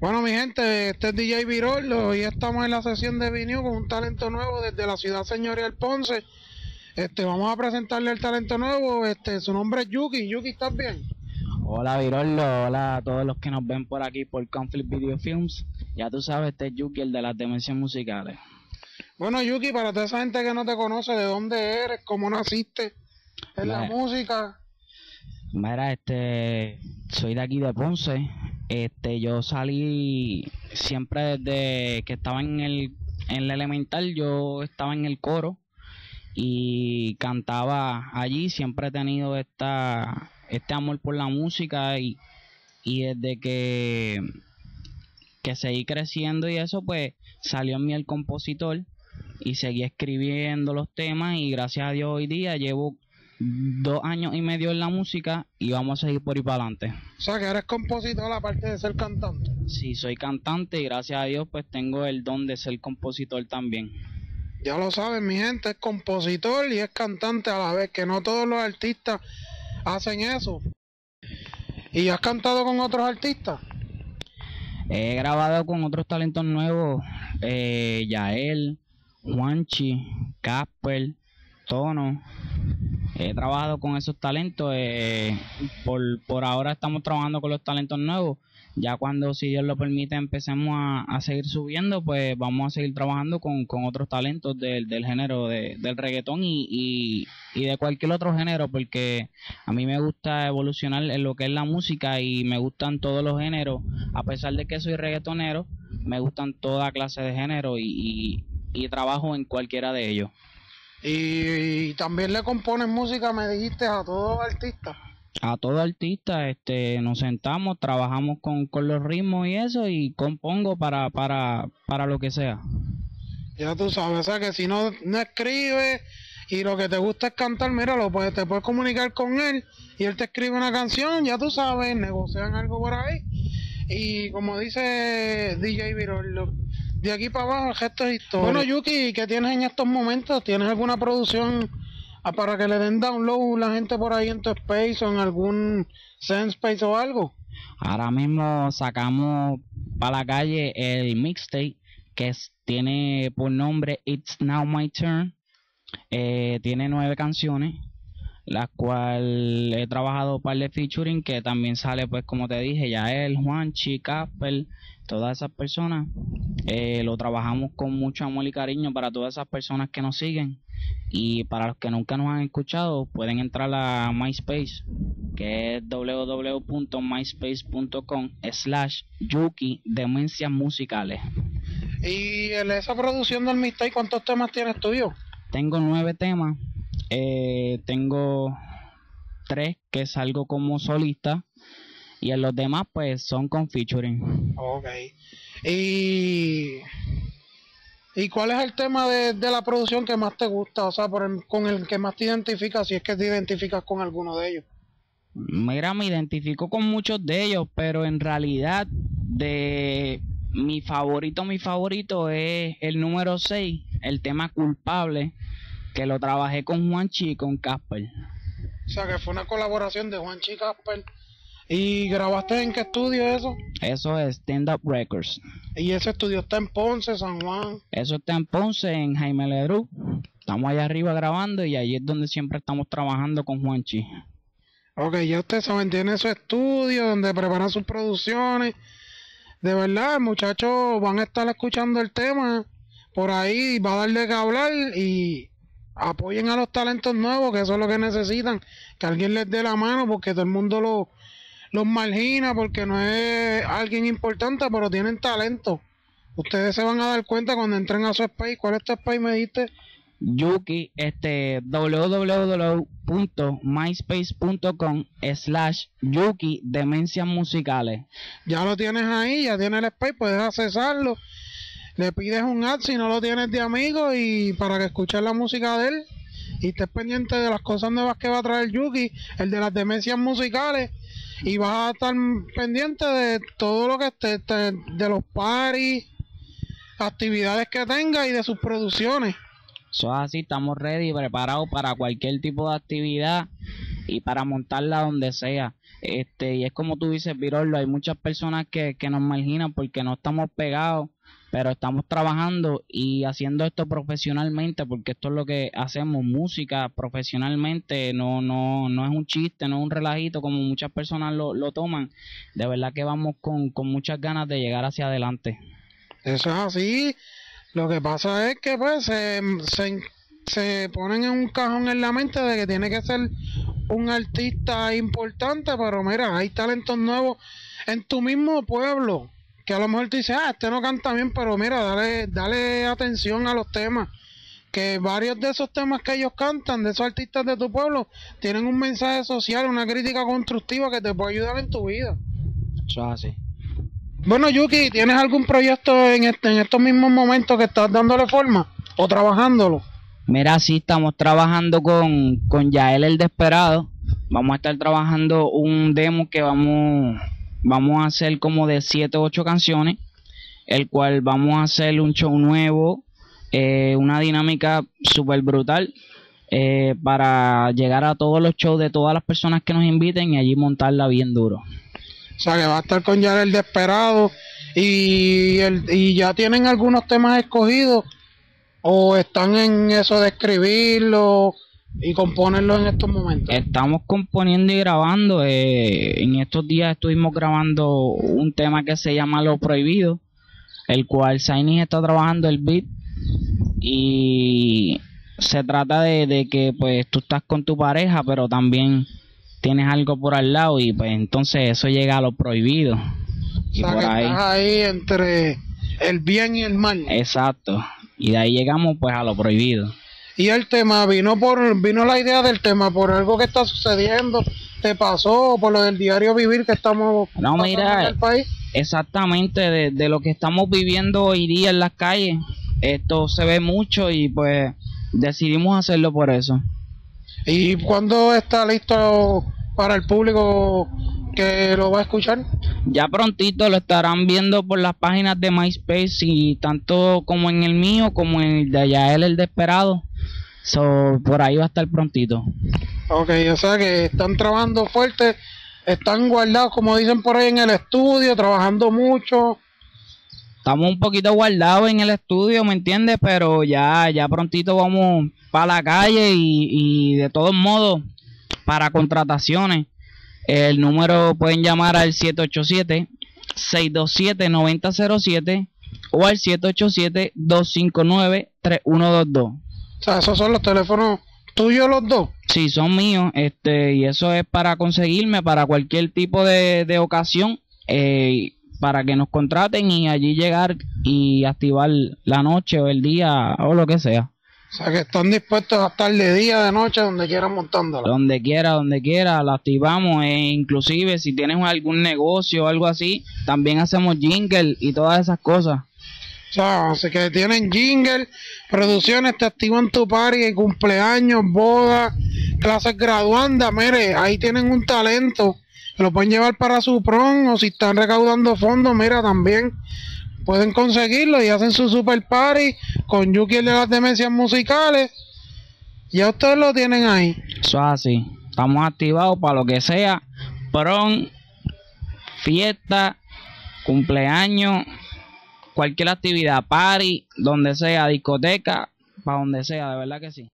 Bueno, mi gente, este es DJ Viroldo y estamos en la sesión de vinilo con un talento nuevo desde la ciudad señorial Ponce. Este, vamos a presentarle el talento nuevo. Este, su nombre es Yuki. Yuki, ¿estás bien? Hola Viroldo, hola a todos los que nos ven por aquí por Conflict Video Films. Ya tú sabes, este es Yuki, el de las dimensiones musicales. Bueno, Yuki, para toda esa gente que no te conoce, ¿de dónde eres? ¿Cómo naciste en la música? Mira, este, soy de aquí de Ponce. Este, yo salí siempre desde que estaba en el, en la elemental, yo estaba en el coro y cantaba allí. Siempre he tenido esta, este amor por la música y, y desde que, que seguí creciendo y eso, pues salió en mí el compositor y seguí escribiendo los temas y gracias a Dios hoy día llevo dos años y medio en la música y vamos a seguir por ahí para adelante. O sea, que eres compositor aparte de ser cantante. Sí, soy cantante y gracias a Dios pues tengo el don de ser compositor también. Ya lo saben, mi gente, es compositor y es cantante a la vez, que no todos los artistas hacen eso. ¿Y has cantado con otros artistas? He grabado con otros talentos nuevos, eh, Yael, Juanchi, Casper, Tono, he trabajado con esos talentos. Eh, por, por ahora estamos trabajando con los talentos nuevos. Ya cuando, si Dios lo permite, empecemos a, seguir subiendo, pues vamos a seguir trabajando con, otros talentos del, del género de, del reggaetón y, y, de cualquier otro género, porque a mí me gusta evolucionar en lo que es la música y me gustan todos los géneros. A pesar de que soy reggaetonero, me gustan toda clase de género y, y trabajo en cualquiera de ellos. Y, también le compones música, me dijiste, a todos artistas. A todo artista, este, nos sentamos, trabajamos con, los ritmos y eso, y compongo para, para, para lo que sea. Ya tú sabes, o sea que si no, no escribes y lo que te gusta es cantar, mira, lo puedes, te puedes comunicar con él y él te escribe una canción, ya tú sabes, negocian algo por ahí. Y como dice DJ Virol, de aquí para abajo, gesto es historia. Bueno, Yuki, ¿qué tienes en estos momentos? ¿Tienes alguna producción ah, para que le den download la gente por ahí en tu space o en algún Space o algo? Ahora mismo sacamos para la calle el mixtape que tiene por nombre It's Now My Turn. Eh, tiene nueve canciones las cuales he trabajado para el featuring que también sale pues como te dije ya él Juanchi Casper todas esas personas. Eh, lo trabajamos con mucho amor y cariño para todas esas personas que nos siguen. Y para los que nunca nos han escuchado pueden entrar a MySpace que es www.myspace.com slash Yuki Demencias Musicales. Y en esa producción del mixtape ¿cuántos temas tienes tuyo? tengo nueve temas eh, tengo tres que salgo como solista y en los demás pues son con featuring. Ok. Y, ¿Y cuál es el tema de, la producción que más te gusta? O sea, por con el que más te identificas, si es que te identificas con alguno de ellos. Mira, me identifico con muchos de ellos, pero en realidad de mi favorito, mi favorito es el número 6, el tema culpable que lo trabajé con Juanchi y con Casper. O sea, que fue una colaboración de Juanchi y Casper. ¿Y grabaste en qué estudio eso? Eso es Stand Up Records. ¿Y ese estudio está en Ponce, San Juan? Eso está en Ponce, en Jaime Ledru. Estamos allá arriba grabando y allí es donde siempre estamos trabajando con Juanchi. Ok, ya ustedes saben, tiene su estudio donde preparan sus producciones. De verdad, muchachos van a estar escuchando el tema por ahí, va a darle que hablar y apoyen a los talentos nuevos, que eso es lo que necesitan, que alguien les dé la mano, porque todo el mundo lo, los margina, porque no es alguien importante, pero tienen talento. Ustedes se van a dar cuenta cuando entren a su space. ¿Cuál es tu space, me dijiste? Yuki, este, www.myspace.com slash Yuki Demencias Musicales. Ya lo tienes ahí, ya tienes el space, puedes accesarlo le pides un ad si no lo tienes de amigo y para que escuches la música de él y estés pendiente de las cosas nuevas que va a traer Yuki, el de las demencias musicales y vas a estar pendiente de todo lo que esté, de los paris, actividades que tenga y de sus producciones. Eso así, estamos ready, preparados para cualquier tipo de actividad y para montarla donde sea. Este, y es como tú dices, Virolo, hay muchas personas que, que nos marginan porque no estamos pegados, pero estamos trabajando y haciendo esto profesionalmente, porque esto es lo que hacemos, música profesionalmente, no, no, no es un chiste, no es un relajito como muchas personas lo, lo toman. De verdad que vamos con, con muchas ganas de llegar hacia adelante. Eso es así. Lo que pasa es que pues se, se, se ponen en un cajón en la mente de que tiene que ser un artista importante, pero mira, hay talentos nuevos en tu mismo pueblo, que a lo mejor te dices, ah, este no canta bien, pero mira, dale, dale atención a los temas, que varios de esos temas que ellos cantan, de esos artistas de tu pueblo, tienen un mensaje social, una crítica constructiva que te puede ayudar en tu vida. Eso es así. Bueno, Yuki, ¿tienes algún proyecto en, este, en estos mismos momentos que estás dándole forma o trabajándolo? Mira, sí, estamos trabajando con, con Yael el Desperado. Vamos a estar trabajando un demo que vamos, vamos a hacer como de 7 o 8 canciones, el cual vamos a hacer un show nuevo, eh, una dinámica súper brutal eh, para llegar a todos los shows de todas las personas que nos inviten y allí montarla bien duro. O sea, que va a estar con Yael el Desperado y, el, y ya tienen algunos temas escogidos o están en eso de escribirlo y componerlo en estos momentos? Estamos componiendo y grabando. eh, en estos días estuvimos grabando un tema que se llama Lo Prohibido, el cual Sainis está trabajando el beat y se trata de, de que pues tú estás con tu pareja, pero también tienes algo por al lado y pues entonces eso llega a lo prohibido. O sea, por que ahí, estás ahí entre el bien y el mal. exacto. Y de ahí llegamos pues a lo prohibido. Y el tema vino por vino la idea del tema por algo que está sucediendo, te pasó por lo del diario vivir que estamos No, mira, en el país. exactamente de, de lo que estamos viviendo hoy día en las calles. Esto se ve mucho y pues decidimos hacerlo por eso. ¿Y cuándo está listo para el público que lo va a escuchar? Ya prontito lo estarán viendo por las páginas de MySpace y tanto como en el mío como en el de Yael el Desperado. So, por ahí va a estar prontito. Ok, o sea que están trabajando fuerte, están guardados, como dicen por ahí en el estudio, trabajando mucho. Estamos un poquito guardados en el estudio, ¿me entiendes? Pero ya, ya prontito vamos para la calle y, y de todos modos, para contrataciones, el número pueden llamar al 787-627-9007 o al 787-259-3122. O sea, esos son los teléfonos tuyos los dos. Sí, son míos, este, y eso es para conseguirme para cualquier tipo de, de ocasión, eh, para que nos contraten y allí llegar y activar la noche o el día o lo que sea. O sea que están dispuestos a estar de día, de noche, donde quieran montándola. Donde quiera, donde quiera, la activamos. E inclusive si tienes algún negocio o algo así, también hacemos jingle y todas esas cosas. O sea, así que tienen jingle, producciones, te activan tu party, cumpleaños, bodas, clases graduandas, mire, ahí tienen un talento, lo pueden llevar para su prom o si están recaudando fondos, mira, también pueden conseguirlo y hacen su super party con Yuki el de las demencias musicales. Ya ustedes lo tienen ahí. Eso es así. Estamos activados para lo que sea. Prom, fiesta, cumpleaños, cualquier actividad, party, donde sea, discoteca, para donde sea, de verdad que sí.